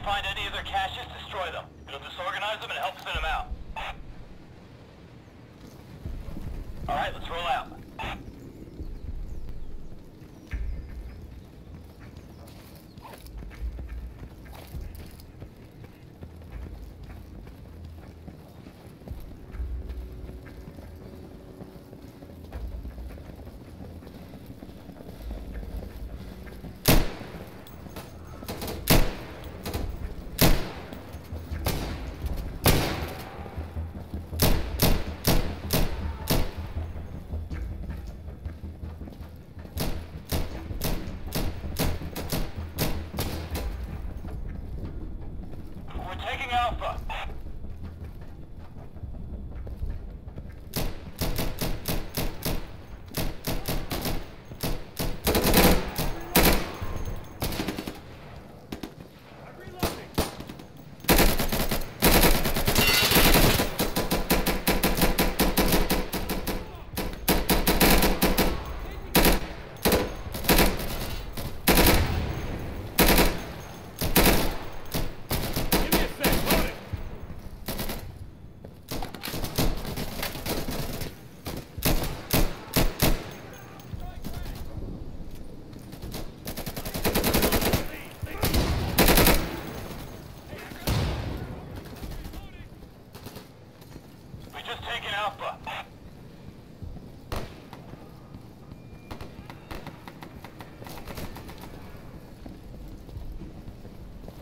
you find any of their caches, destroy them. It'll disorganize them and help thin them out. Alright, let's roll out.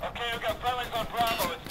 Okay, we've got friendlies on Bravo. It's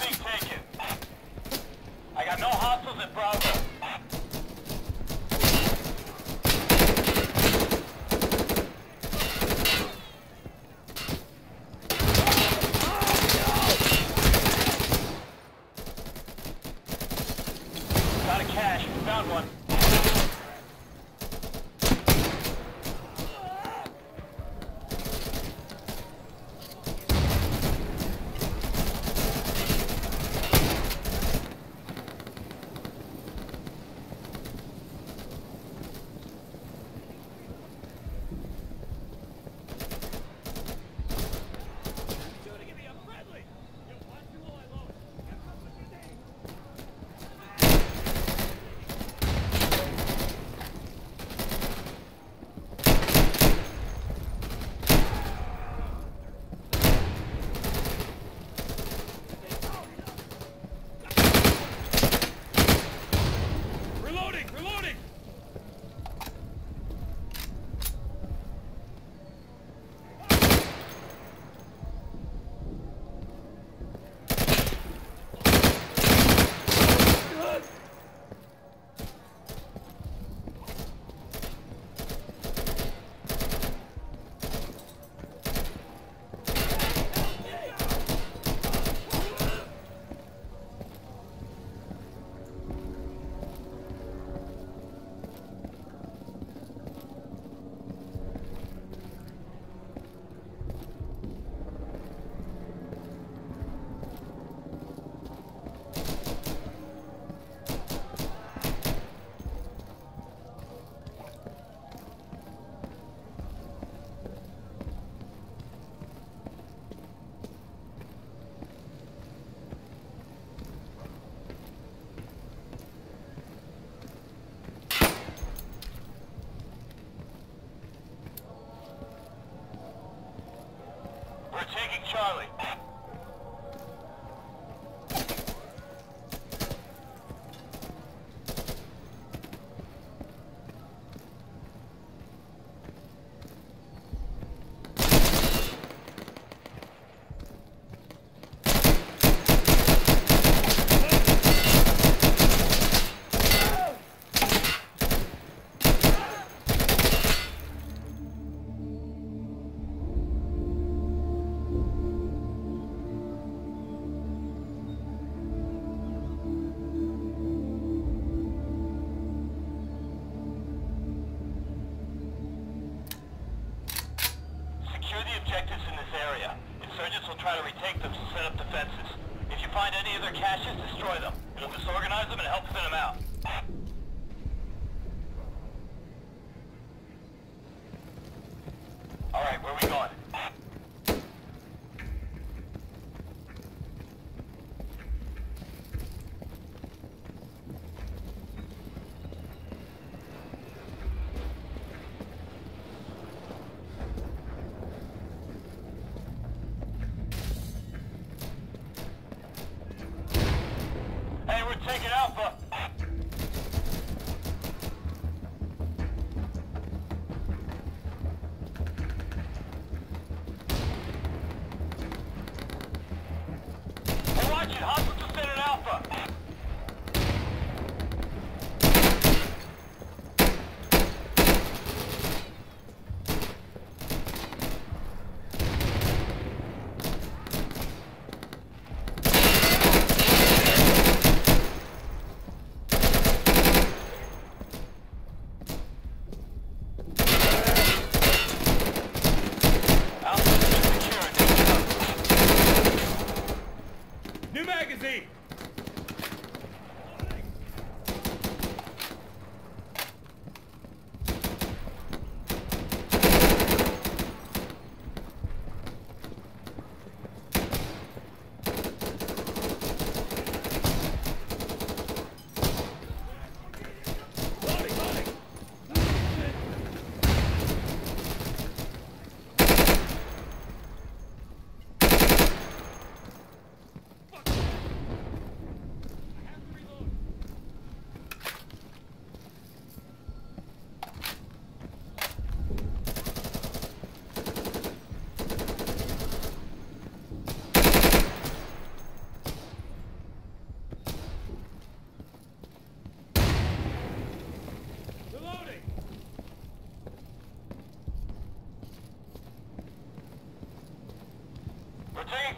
Charlie.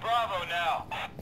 Bravo now.